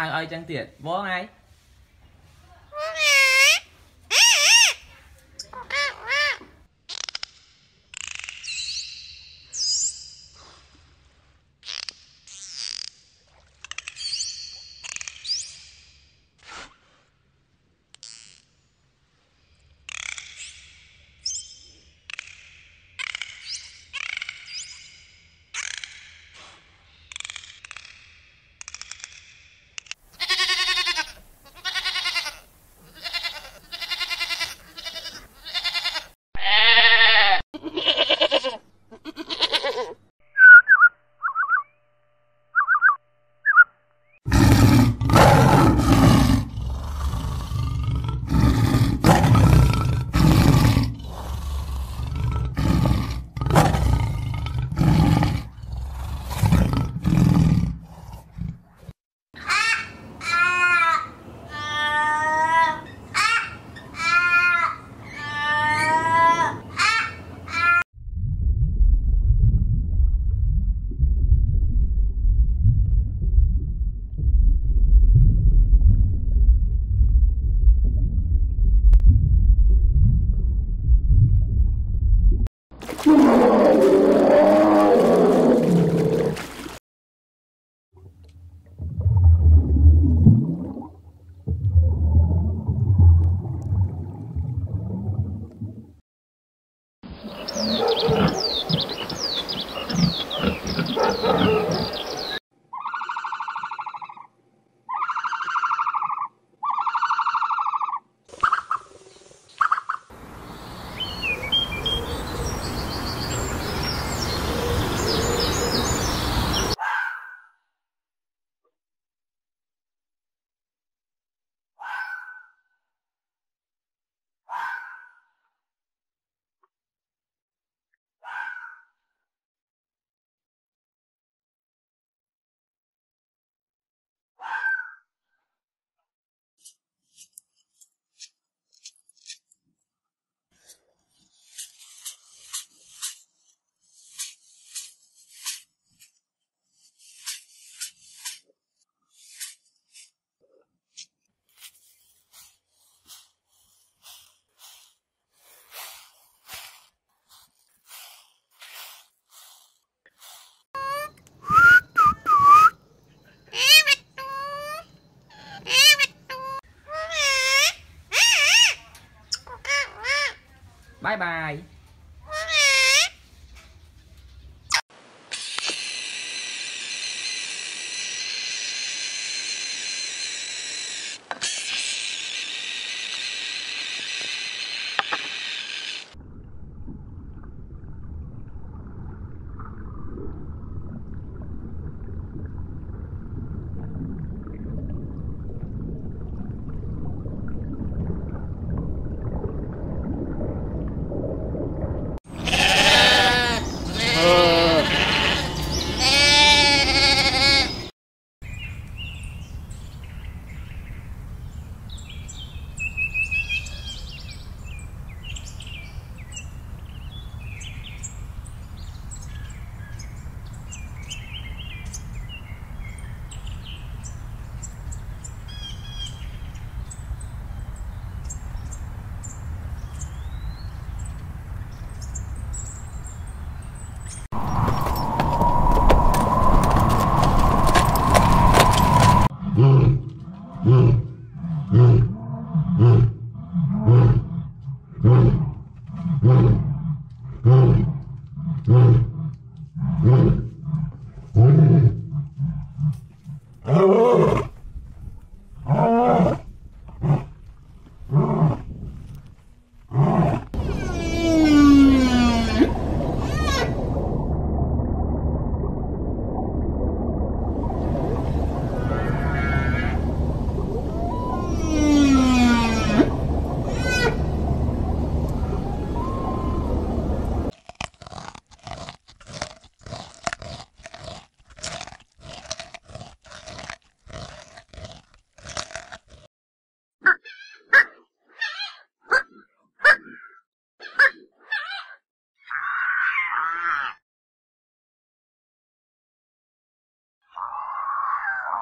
ហៅឲ្យចឹងទៀតបងហើយ Bye.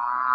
Ah.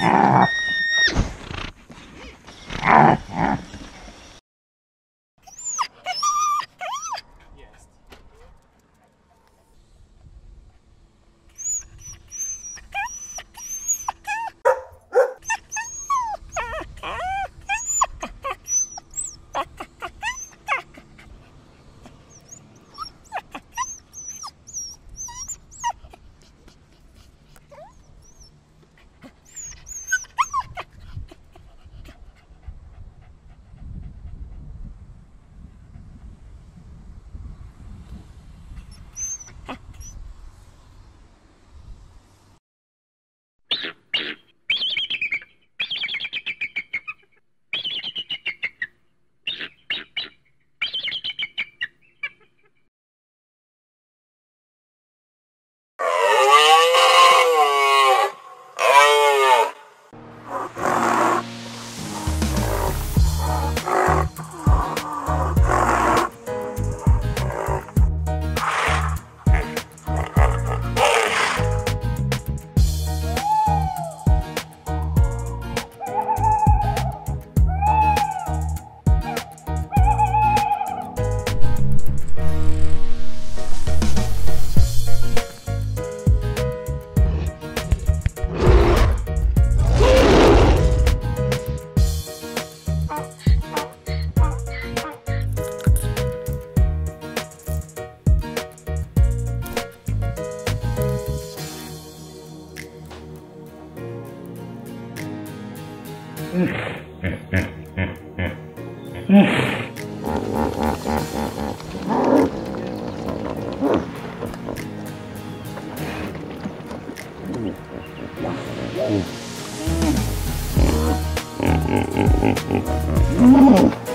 Yeah. うん。うん。うん。うん。うん。うん。